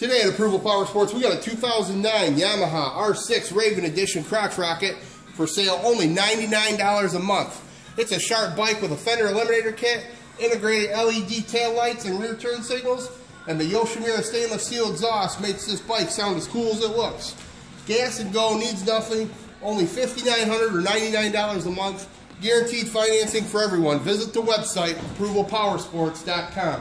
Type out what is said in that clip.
Today at Approval Power Sports, we got a 2009 Yamaha R6 Raven Edition crotch rocket for sale only $99 a month. It's a sharp bike with a fender eliminator kit, integrated LED tail lights and rear turn signals, and the Yoshimura stainless steel exhaust makes this bike sound as cool as it looks. Gas and go needs nothing, only $5,900 or $99 a month. Guaranteed financing for everyone. Visit the website, approvalpowersports.com.